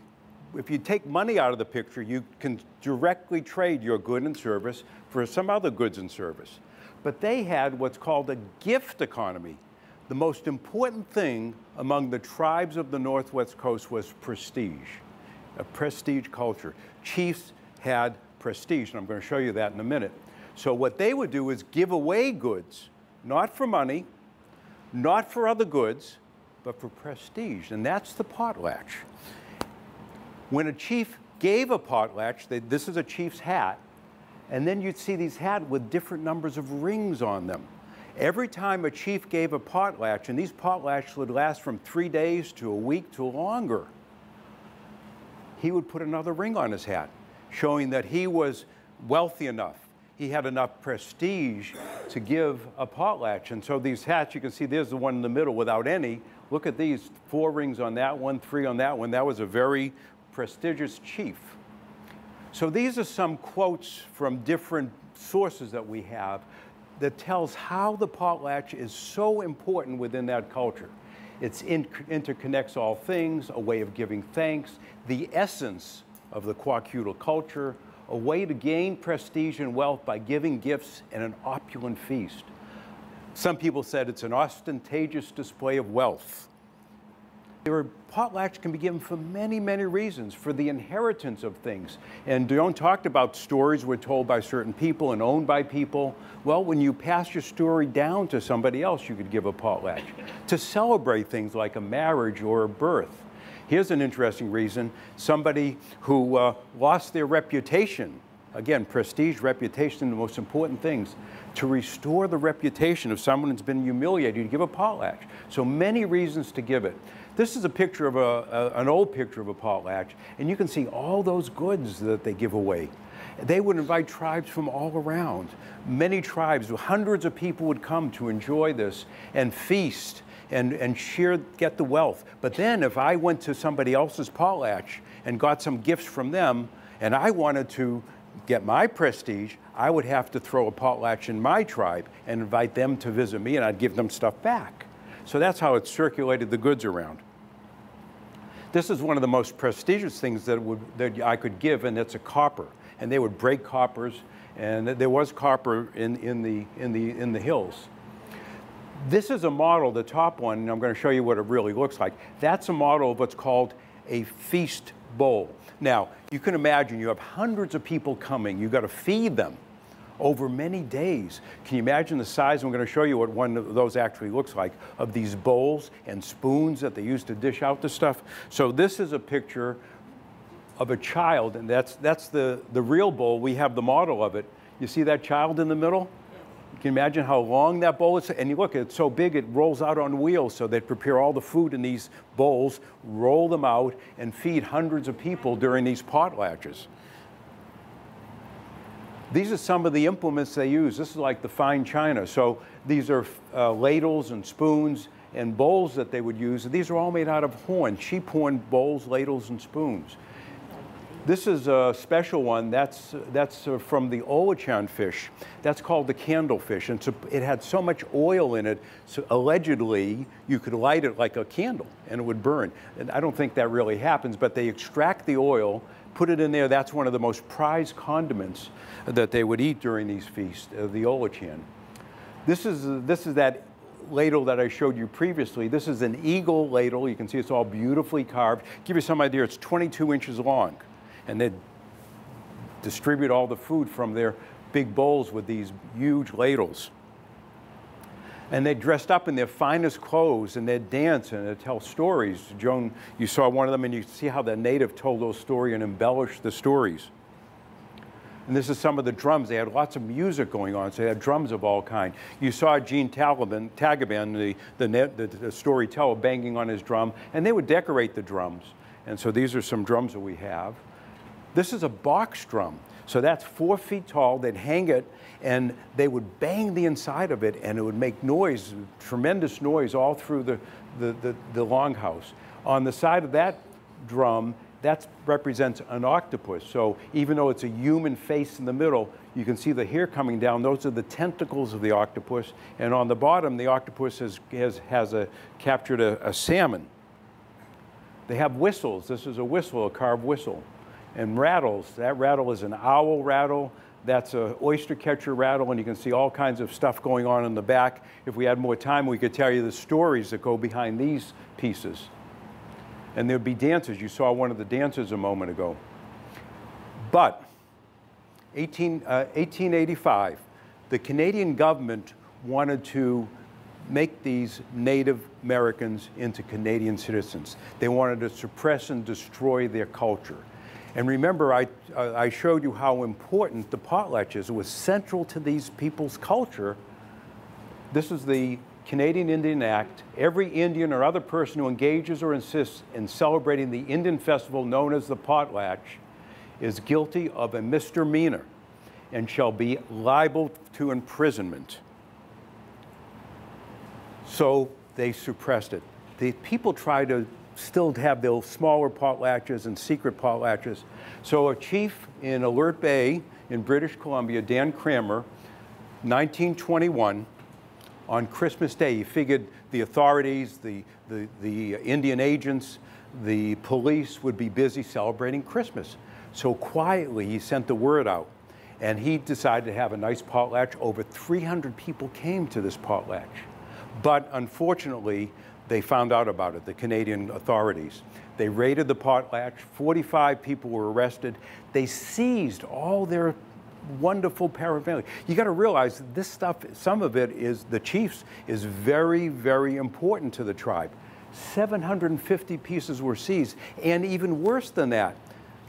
if you take money out of the picture, you can directly trade your good and service for some other goods and service. But they had what's called a gift economy. The most important thing among the tribes of the Northwest Coast was prestige, a prestige culture. Chiefs had prestige, and I'm going to show you that in a minute. So what they would do is give away goods, not for money, not for other goods, but for prestige, and that's the potlatch. When a chief gave a potlatch, they, this is a chief's hat, and then you'd see these hats with different numbers of rings on them. Every time a chief gave a potlatch, and these potlatches would last from three days to a week to longer, he would put another ring on his hat, showing that he was wealthy enough. He had enough prestige to give a potlatch. And so these hats, you can see there's the one in the middle without any. Look at these, four rings on that one, three on that one. That was a very prestigious chief. So these are some quotes from different sources that we have that tells how the potlatch is so important within that culture. It in, interconnects all things, a way of giving thanks, the essence of the Kwakiutl culture, a way to gain prestige and wealth by giving gifts and an opulent feast. Some people said it's an ostentatious display of wealth. Are potlatch can be given for many, many reasons, for the inheritance of things. And Joan talked about stories were told by certain people and owned by people. Well, when you pass your story down to somebody else, you could give a potlatch. to celebrate things like a marriage or a birth. Here's an interesting reason. Somebody who uh, lost their reputation, again, prestige, reputation, the most important things. To restore the reputation of someone who's been humiliated, you give a potlatch. So many reasons to give it. This is a picture of a, a, an old picture of a potlatch, and you can see all those goods that they give away. They would invite tribes from all around. Many tribes, hundreds of people would come to enjoy this and feast and, and share, get the wealth. But then if I went to somebody else's potlatch and got some gifts from them, and I wanted to get my prestige, I would have to throw a potlatch in my tribe and invite them to visit me, and I'd give them stuff back. So that's how it circulated the goods around. This is one of the most prestigious things that, would, that I could give, and it's a copper. And they would break coppers, and there was copper in, in, the, in, the, in the hills. This is a model, the top one, and I'm going to show you what it really looks like. That's a model of what's called a feast bowl. Now, you can imagine you have hundreds of people coming, you've got to feed them over many days. Can you imagine the size? I'm going to show you what one of those actually looks like of these bowls and spoons that they used to dish out the stuff. So this is a picture of a child, and that's, that's the, the real bowl. We have the model of it. You see that child in the middle? You can imagine how long that bowl is. And you look, it's so big it rolls out on wheels. So they prepare all the food in these bowls, roll them out, and feed hundreds of people during these potlatches. These are some of the implements they use. This is like the fine china. So these are uh, ladles and spoons and bowls that they would use. These are all made out of horn, sheep horn bowls, ladles, and spoons. This is a special one. That's, that's uh, from the Olachan fish. That's called the candlefish. And so it had so much oil in it, so allegedly you could light it like a candle and it would burn. And I don't think that really happens, but they extract the oil, put it in there. That's one of the most prized condiments that they would eat during these feasts, uh, the Olachan. This is, this is that ladle that I showed you previously. This is an eagle ladle. You can see it's all beautifully carved. Give you some idea, it's 22 inches long and they'd distribute all the food from their big bowls with these huge ladles. And they dressed up in their finest clothes and they'd dance and they'd tell stories. Joan, you saw one of them and you see how the native told those stories and embellished the stories. And this is some of the drums. They had lots of music going on, so they had drums of all kind. You saw Gene Taliban, Tagaban, the, the, the, the storyteller, banging on his drum, and they would decorate the drums. And so these are some drums that we have. This is a box drum. So that's four feet tall. They'd hang it and they would bang the inside of it and it would make noise, tremendous noise all through the, the, the, the longhouse. On the side of that drum, that represents an octopus. So even though it's a human face in the middle, you can see the hair coming down. Those are the tentacles of the octopus. And on the bottom, the octopus has, has, has a, captured a, a salmon. They have whistles. This is a whistle, a carved whistle and rattles. That rattle is an owl rattle. That's an oyster catcher rattle, and you can see all kinds of stuff going on in the back. If we had more time, we could tell you the stories that go behind these pieces. And there'd be dancers. You saw one of the dancers a moment ago. But 18, uh, 1885, the Canadian government wanted to make these Native Americans into Canadian citizens. They wanted to suppress and destroy their culture. And remember, I, uh, I showed you how important the potlatch is. It was central to these people's culture. This is the Canadian Indian Act. Every Indian or other person who engages or insists in celebrating the Indian festival known as the potlatch is guilty of a misdemeanor and shall be liable to imprisonment. So they suppressed it. The people tried to still have those smaller potlatches and secret potlatches. So a chief in Alert Bay in British Columbia, Dan Cranmer, 1921, on Christmas Day, he figured the authorities, the, the, the Indian agents, the police would be busy celebrating Christmas. So quietly, he sent the word out. And he decided to have a nice potlatch. Over 300 people came to this potlatch. But unfortunately, they found out about it, the Canadian authorities. They raided the potlatch, 45 people were arrested. They seized all their wonderful paraphernalia. You got to realize this stuff, some of it is, the chiefs, is very, very important to the tribe. 750 pieces were seized, and even worse than that,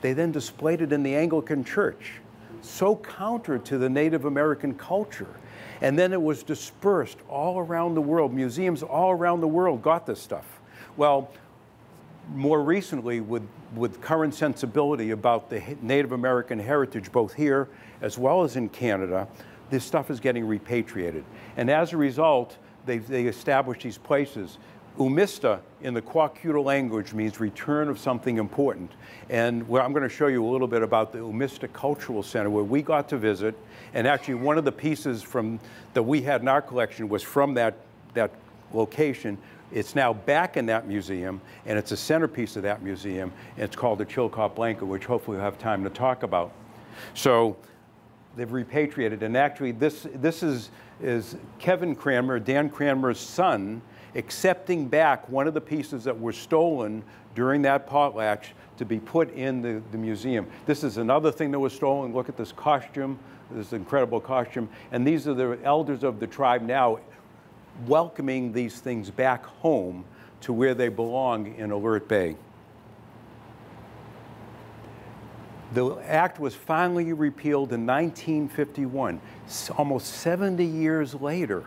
they then displayed it in the Anglican Church. So counter to the Native American culture. And then it was dispersed all around the world. Museums all around the world got this stuff. Well, more recently, with, with current sensibility about the Native American heritage, both here as well as in Canada, this stuff is getting repatriated. And as a result, they, they established these places. Umista in the Kwakiutl language means return of something important. And well, I'm going to show you a little bit about the Umista Cultural Center where we got to visit. And actually one of the pieces from that we had in our collection was from that, that location. It's now back in that museum, and it's a centerpiece of that museum. And it's called the Chilkat Blanket, which hopefully we'll have time to talk about. So they've repatriated, and actually this, this is, is Kevin Cranmer, Dan Cranmer's son, accepting back one of the pieces that were stolen during that potlatch to be put in the, the museum. This is another thing that was stolen. Look at this costume, this incredible costume. And these are the elders of the tribe now welcoming these things back home to where they belong in Alert Bay. The act was finally repealed in 1951, almost 70 years later.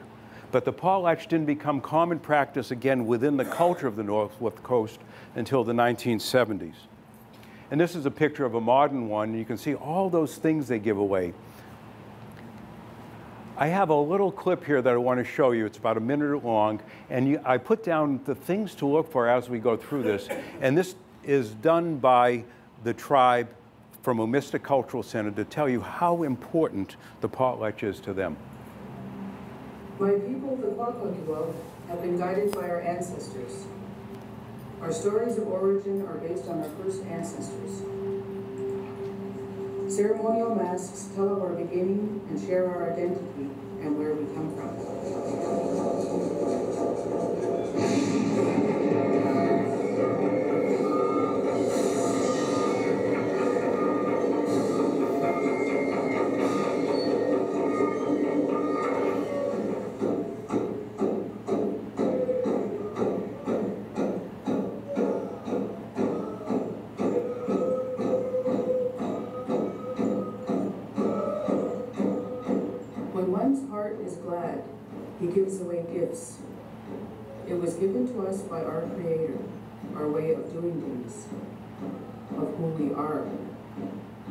But the potlatch didn't become common practice again within the culture of the Northwest Coast until the 1970s. And this is a picture of a modern one. You can see all those things they give away. I have a little clip here that I want to show you. It's about a minute long, and you, I put down the things to look for as we go through this. And this is done by the tribe from Umista Cultural Center to tell you how important the potlatch is to them. My people, the Kwakwaka'wakw, have been guided by our ancestors. Our stories of origin are based on our first ancestors. Ceremonial masks tell of our beginning and share our identity and where we come from. Gifts. It was given to us by our Creator, our way of doing things, of who we are.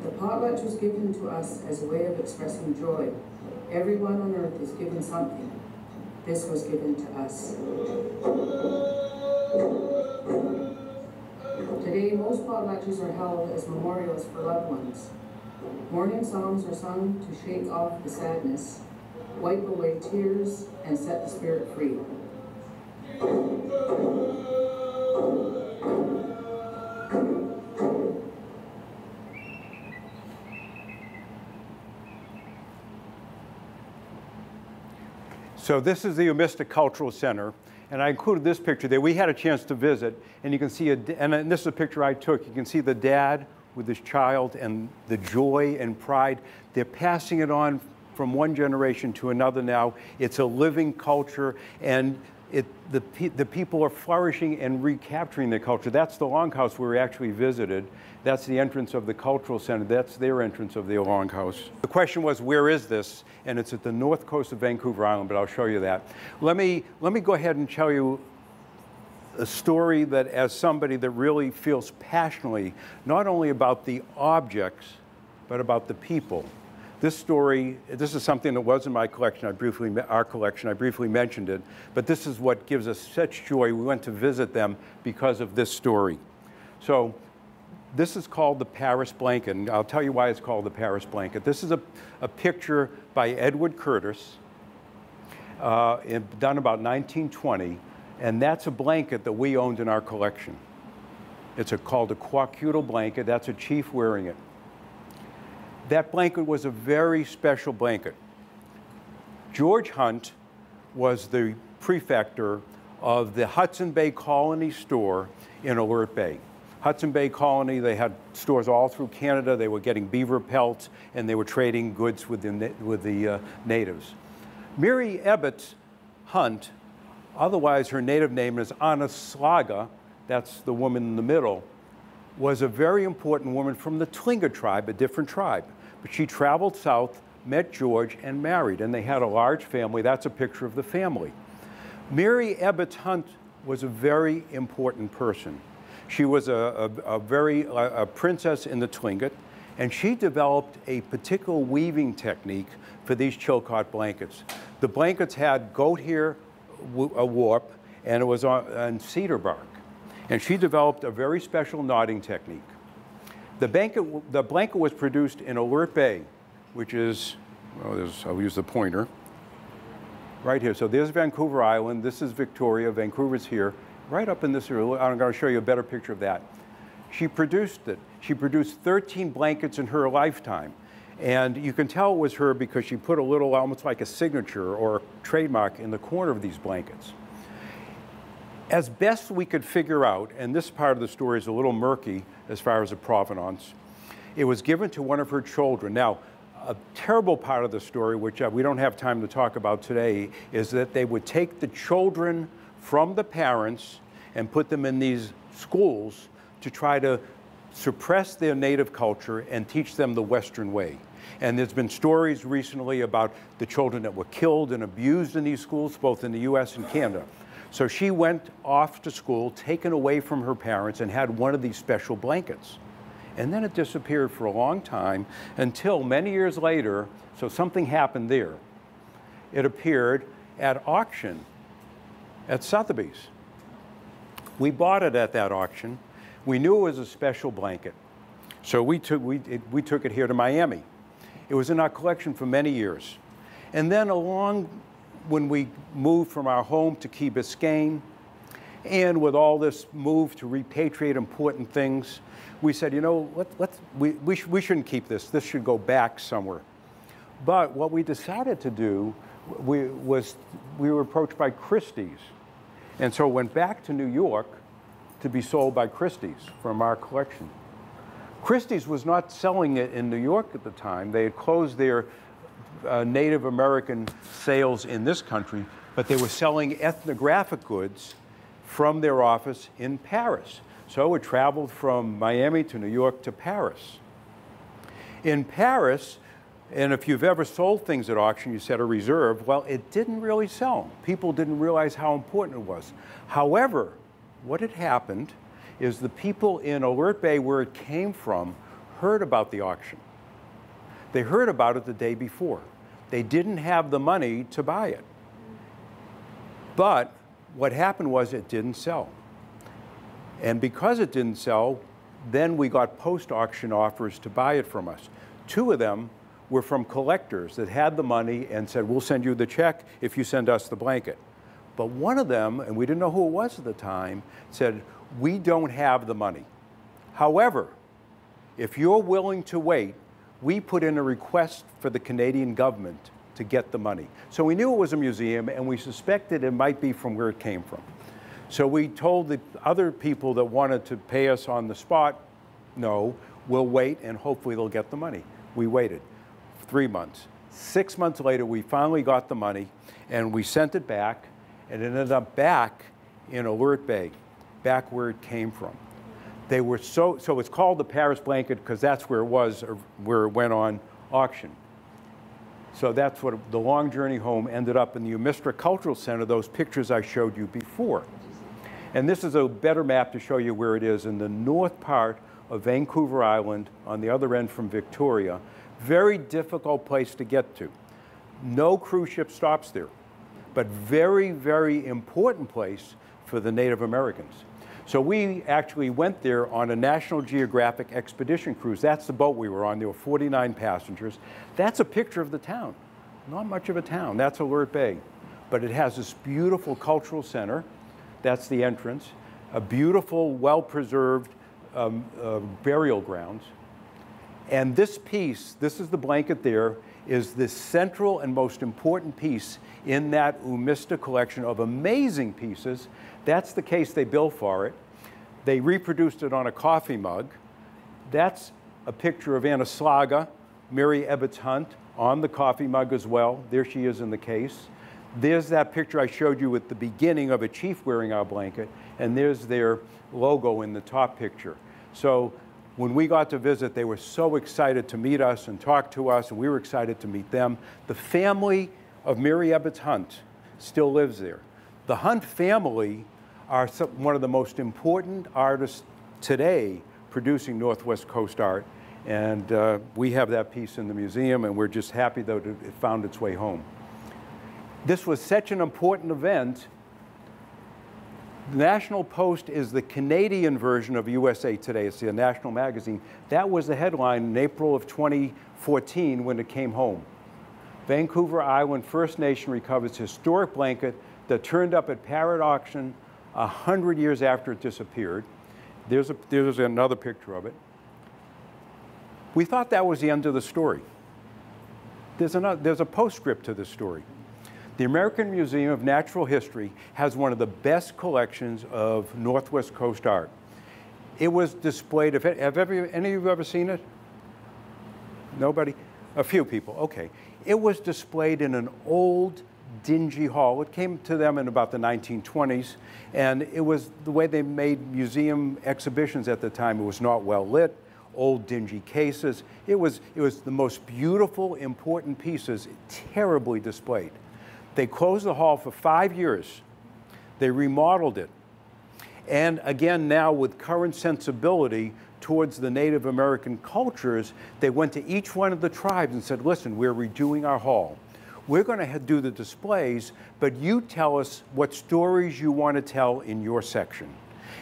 The potlatch was given to us as a way of expressing joy. Everyone on earth is given something. This was given to us. Today, most potlatches are held as memorials for loved ones. Mourning songs are sung to shake off the sadness wipe away tears, and set the spirit free. So this is the Umista Cultural Center, and I included this picture there. We had a chance to visit, and you can see, a, and uh, this is a picture I took. You can see the dad with his child and the joy and pride. They're passing it on from one generation to another now. It's a living culture, and it, the, the people are flourishing and recapturing their culture. That's the longhouse we actually visited. That's the entrance of the cultural center. That's their entrance of the longhouse. The question was, where is this? And it's at the north coast of Vancouver Island, but I'll show you that. Let me, let me go ahead and tell you a story that as somebody that really feels passionately, not only about the objects, but about the people. This story, this is something that was in my collection. I briefly, our collection, I briefly mentioned it, but this is what gives us such joy. We went to visit them because of this story. So this is called the Paris blanket, and I'll tell you why it's called the Paris blanket. This is a, a picture by Edward Curtis, uh, done about 1920, and that's a blanket that we owned in our collection. It's a, called a Kwakiutl blanket. That's a chief wearing it. That blanket was a very special blanket. George Hunt was the prefector of the Hudson Bay Company store in Alert Bay. Hudson Bay Company, they had stores all through Canada. They were getting beaver pelts and they were trading goods with the, with the uh, natives. Mary Ebbets Hunt, otherwise her native name is Anaslaga, that's the woman in the middle, was a very important woman from the Tlingit tribe, a different tribe. But she traveled south, met George, and married, and they had a large family. That's a picture of the family. Mary Ebbets Hunt was a very important person. She was a, a, a very a, a princess in the Tlingit, and she developed a particular weaving technique for these Chilkat blankets. The blankets had goat hair a warp, and it was on, on cedar bark. And she developed a very special knotting technique. The blanket, the blanket was produced in Alert Bay, which is, well, I'll use the pointer. right here. So there's Vancouver Island. This is Victoria. Vancouver's here, right up in this area. I'm going to show you a better picture of that. She produced it. She produced 13 blankets in her lifetime. And you can tell it was her because she put a little, almost like a signature or a trademark in the corner of these blankets. As best we could figure out, and this part of the story is a little murky as far as the provenance, it was given to one of her children. Now, a terrible part of the story, which uh, we don't have time to talk about today, is that they would take the children from the parents and put them in these schools to try to suppress their native culture and teach them the Western way. And there's been stories recently about the children that were killed and abused in these schools, both in the US and Canada. So she went off to school, taken away from her parents, and had one of these special blankets. And then it disappeared for a long time until many years later, so something happened there. It appeared at auction at Sotheby's. We bought it at that auction. We knew it was a special blanket. So we took, we, it, we took it here to Miami. It was in our collection for many years. And then along when we moved from our home to Key Biscayne, and with all this move to repatriate important things, we said, you know, let, let's, we, we, sh we shouldn't keep this. This should go back somewhere. But what we decided to do we, was we were approached by Christie's. And so went back to New York to be sold by Christie's from our collection. Christie's was not selling it in New York at the time. They had closed their uh, Native American sales in this country, but they were selling ethnographic goods from their office in Paris. So it traveled from Miami to New York to Paris. In Paris, and if you've ever sold things at auction, you set a reserve, well, it didn't really sell. People didn't realize how important it was. However, what had happened is the people in Alert Bay, where it came from, heard about the auction. They heard about it the day before. They didn't have the money to buy it. But what happened was it didn't sell. And because it didn't sell, then we got post auction offers to buy it from us. Two of them were from collectors that had the money and said, We'll send you the check if you send us the blanket. But one of them, and we didn't know who it was at the time, said, We don't have the money. However, if you're willing to wait, we put in a request for the Canadian government to get the money. So we knew it was a museum and we suspected it might be from where it came from. So we told the other people that wanted to pay us on the spot, no, we'll wait and hopefully they'll get the money. We waited three months. Six months later, we finally got the money and we sent it back and it ended up back in Alert Bay, back where it came from. They were so, so it's called the Paris blanket because that's where it was, or where it went on auction. So that's what the long journey home ended up in the Umista Cultural Center, those pictures I showed you before. And this is a better map to show you where it is in the north part of Vancouver Island on the other end from Victoria. Very difficult place to get to. No cruise ship stops there, but very, very important place for the Native Americans. So we actually went there on a National Geographic expedition cruise. That's the boat we were on. There were 49 passengers. That's a picture of the town. Not much of a town. That's Alert Bay. But it has this beautiful cultural center. That's the entrance. A beautiful, well-preserved um, uh, burial grounds. And this piece, this is the blanket there, is the central and most important piece in that Umista collection of amazing pieces. That's the case they built for it. They reproduced it on a coffee mug. That's a picture of Anna Slaga, Mary Ebbets Hunt, on the coffee mug as well. There she is in the case. There's that picture I showed you at the beginning of a chief wearing our blanket, and there's their logo in the top picture. So when we got to visit, they were so excited to meet us and talk to us, and we were excited to meet them. The family of Mary Ebbets Hunt still lives there. The Hunt family are some, one of the most important artists today producing Northwest Coast art. And uh, we have that piece in the museum, and we're just happy that it found its way home. This was such an important event. The National Post is the Canadian version of USA Today. It's the national magazine. That was the headline in April of 2014 when it came home. Vancouver Island First Nation recovers historic blanket that turned up at Paris Auction a hundred years after it disappeared. There's, a, there's another picture of it. We thought that was the end of the story. There's, another, there's a postscript to this story. The American Museum of Natural History has one of the best collections of Northwest Coast art. It was displayed, have, any of you ever seen it? Nobody? A few people, okay. It was displayed in an old, dingy hall. It came to them in about the 1920s, and it was the way they made museum exhibitions at the time. It was not well lit, old, dingy cases. It was, it was the most beautiful, important pieces, terribly displayed. They closed the hall for five years. They remodeled it. And again, now with current sensibility, towards the Native American cultures, they went to each one of the tribes and said, listen, we're redoing our hall. We're going to do the displays, but you tell us what stories you want to tell in your section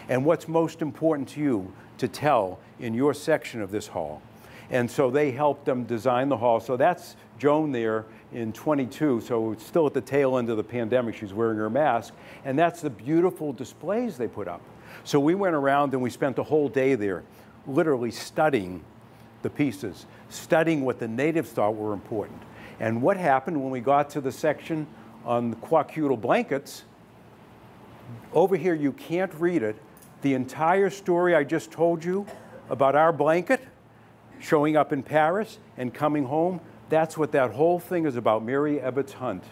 and what's most important to you to tell in your section of this hall. And so they helped them design the hall. So that's Joan there in 22, so it's still at the tail end of the pandemic. She's wearing her mask. And that's the beautiful displays they put up. So we went around and we spent the whole day there literally studying the pieces, studying what the natives thought were important. And what happened when we got to the section on the Kwakiutl blankets, over here you can't read it. The entire story I just told you about our blanket showing up in Paris and coming home, that's what that whole thing is about, Mary Ebbets Hunt.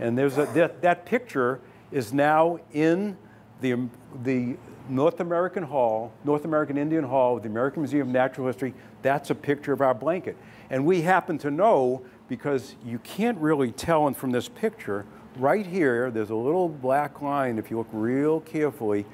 And there's a, that, that picture is now in the, the North American Hall, North American Indian Hall, of the American Museum of Natural History, that's a picture of our blanket. And we happen to know, because you can't really tell and from this picture, right here, there's a little black line, if you look real carefully,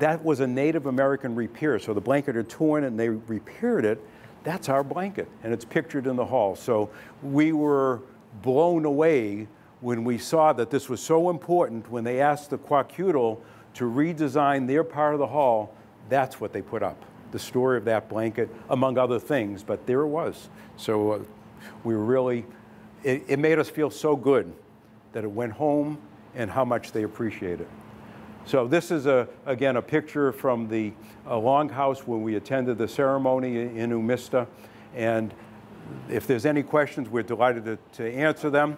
that was a Native American repair. So the blanket had torn and they repaired it. That's our blanket, and it's pictured in the hall. So we were blown away when we saw that this was so important when they asked the Kwakiutl to redesign their part of the hall, that's what they put up. The story of that blanket, among other things, but there it was. So uh, we really, it, it made us feel so good that it went home and how much they appreciate it. So this is, a, again, a picture from the uh, Longhouse when we attended the ceremony in Umista. And if there's any questions, we're delighted to, to answer them.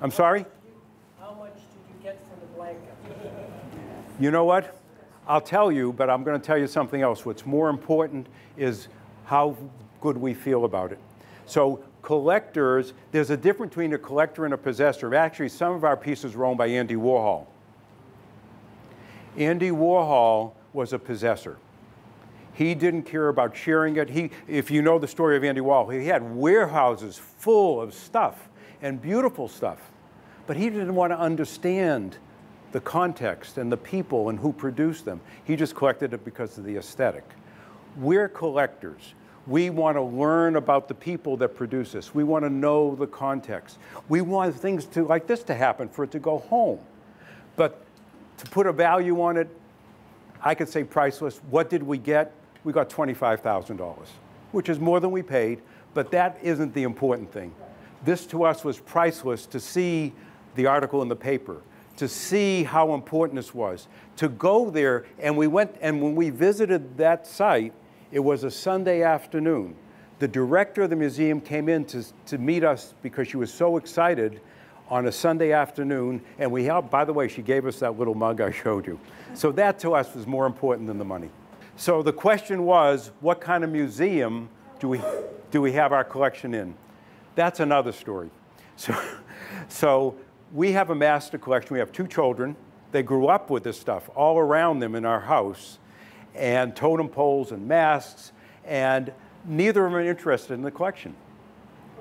I'm sorry? How much did you get for the blanket? You know what? I'll tell you, but I'm going to tell you something else. What's more important is how good we feel about it. So collectors, there's a difference between a collector and a possessor. Actually, some of our pieces were owned by Andy Warhol. Andy Warhol was a possessor. He didn't care about sharing it. He, if you know the story of Andy Warhol, he had warehouses full of stuff and beautiful stuff. But he didn't want to understand the context and the people and who produced them. He just collected it because of the aesthetic. We're collectors. We want to learn about the people that produce this. We want to know the context. We want things to like this to happen for it to go home. But to put a value on it, I could say priceless. What did we get? We got $25,000, which is more than we paid, but that isn't the important thing. This to us was priceless to see the article in the paper, to see how important this was, to go there. And we went, and when we visited that site, it was a Sunday afternoon. The director of the museum came in to, to meet us because she was so excited on a Sunday afternoon. And we helped, by the way, she gave us that little mug I showed you. So that to us was more important than the money. So the question was, what kind of museum do we, do we have our collection in? That's another story. So, so we have a master collection. We have two children. They grew up with this stuff all around them in our house, and totem poles and masks, and neither of them are interested in the collection.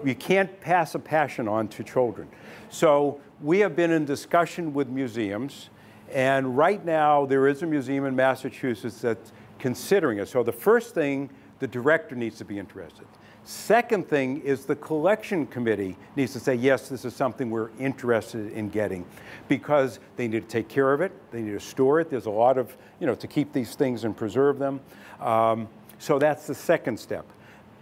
You can't pass a passion on to children. So we have been in discussion with museums, and right now there is a museum in Massachusetts that's considering it. So the first thing, the director needs to be interested. Second thing is the collection committee needs to say, yes, this is something we're interested in getting because they need to take care of it, they need to store it. There's a lot of, you know, to keep these things and preserve them. Um, so that's the second step.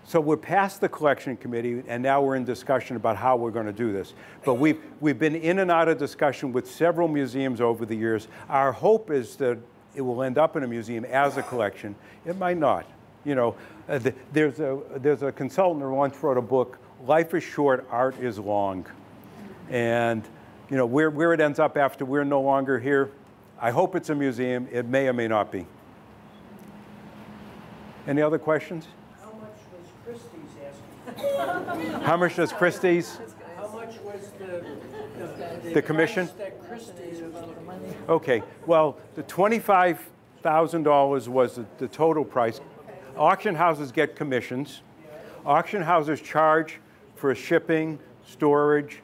So we're past the collection committee, and now we're in discussion about how we're going to do this. But we've, we've been in and out of discussion with several museums over the years. Our hope is that it will end up in a museum as a collection. It might not. You know, uh, the, there's, a, there's a consultant who once wrote a book, Life is Short, Art is Long. And, you know, where, where it ends up after we're no longer here, I hope it's a museum. It may or may not be. Any other questions? How much was Christie's asking? [laughs] How much does Christie's? How much was the, the? The commission? price That Christie's was looking Okay, well, the $25,000 was the, the total price. Auction houses get commissions. Auction houses charge for shipping, storage,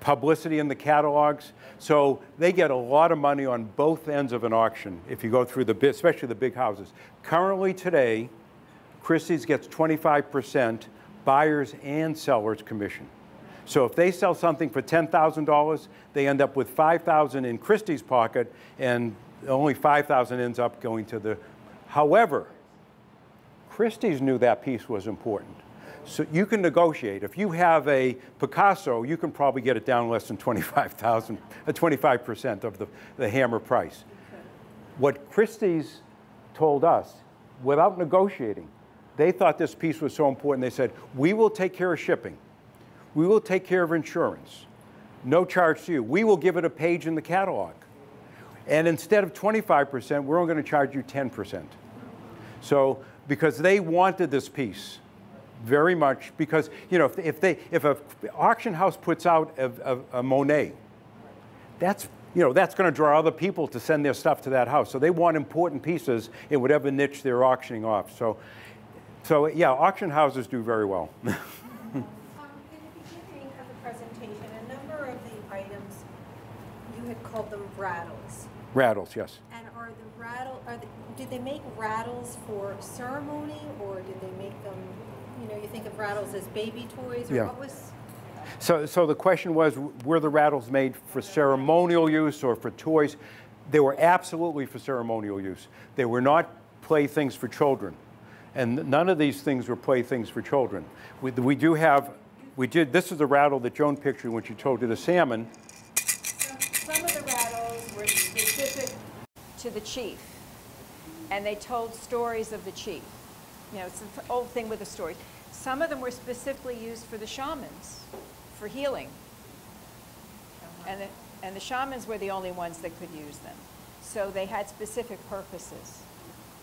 publicity in the catalogs. So they get a lot of money on both ends of an auction if you go through the, especially the big houses. Currently today, Christie's gets 25% buyers and sellers commission. So if they sell something for $10,000, they end up with 5,000 in Christie's pocket and only 5,000 ends up going to the, however, Christie's knew that piece was important. So you can negotiate. If you have a Picasso, you can probably get it down less than 25,000, uh, 25% of the, the hammer price. What Christie's told us, without negotiating, they thought this piece was so important, they said, we will take care of shipping. We will take care of insurance. No charge to you. We will give it a page in the catalog. And instead of 25%, we're only going to charge you 10%. So, because they wanted this piece very much, because, you know, if, if they, if a auction house puts out a, a, a Monet, that's, you know, that's going to draw other people to send their stuff to that house. So they want important pieces in whatever niche they're auctioning off. So, so yeah, auction houses do very well. [laughs] Um, in the beginning of the presentation, a number of the items, you had called them rattles. Rattles, yes. And are the rattle, are they, did they make rattles for ceremony or did they make them, you know, you think of rattles as baby toys or Yeah. what was? So, so the question was, were the rattles made for ceremonial use or for toys? They were absolutely for ceremonial use. They were not playthings for children. And none of these things were playthings for children. We, we do have, we did, this is the rattle that Joan pictured when she told you the salmon. Some of the rattles were specific to the chief, and they told stories of the chief. You know, it's the old thing with the stories. Some of them were specifically used for the shamans, for healing. And the, and the shamans were the only ones that could use them. So they had specific purposes.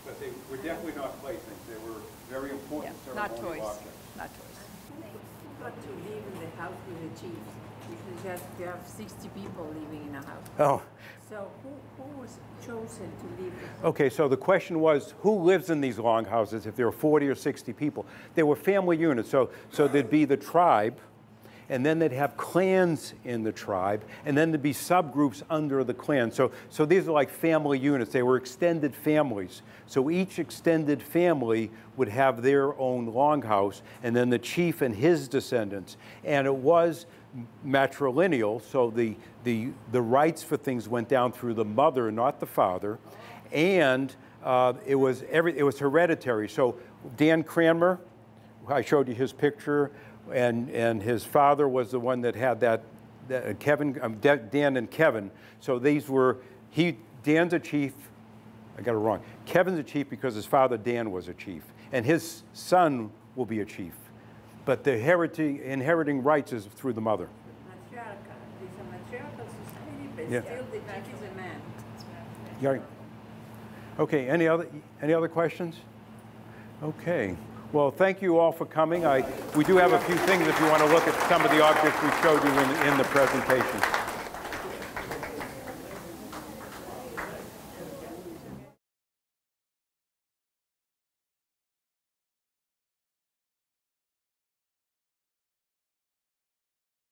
But they were definitely not playthings. They were very important Yeah, important not toys, not toys. Got to live in the house with the chief, because you have, you sixty people living in a house. Oh, So who, who was chosen to live? Okay, so the question was, who lives in these longhouses if there are 40 or 60 people? They were family units, so, so there'd be the tribe, and then they'd have clans in the tribe, and then there'd be subgroups under the clan. So, so these are like family units. They were extended families. So each extended family would have their own longhouse, and then the chief and his descendants. And it was matrilineal, so the, the, the rights for things went down through the mother, not the father. And uh, it, was every, it was hereditary. So Dan Cranmer, I showed you his picture, and, and his father was the one that had that, that uh, Kevin, um, Da- Dan and Kevin. So these were, he, Dan's a chief, I got it wrong. Kevin's a chief because his father Dan was a chief, and his son will be a chief. But the inheriting, inheriting rights is through the mother. Matriarchal, it's a matriarchal society, but Yeah. still the is a man. Yeah. Okay, any other, any other questions? Okay. Well, thank you all for coming. I, we do have a few things if you want to look at some of the objects we showed you in, in the presentation.